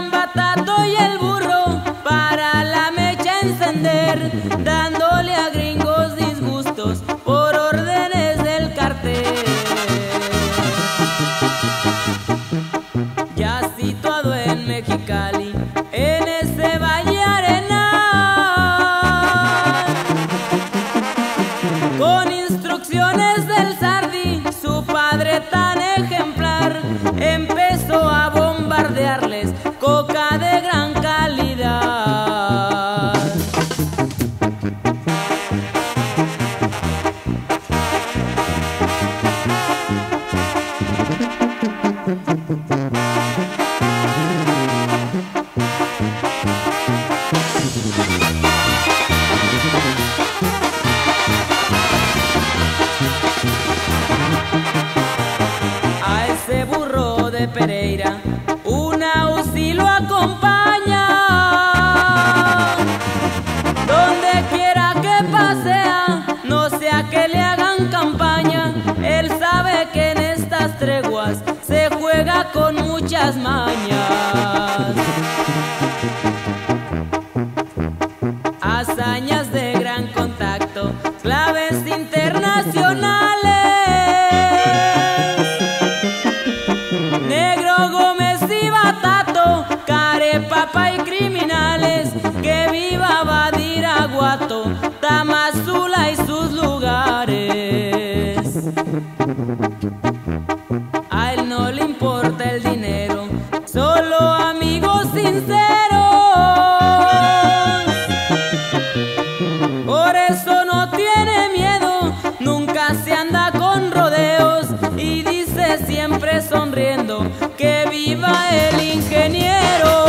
Chambatato y A ese burro de Pereira, un auxilio acompaña donde quiera que pase. se juega con muchas mañas. se anda con rodeos y dice siempre sonriendo que viva el ingeniero.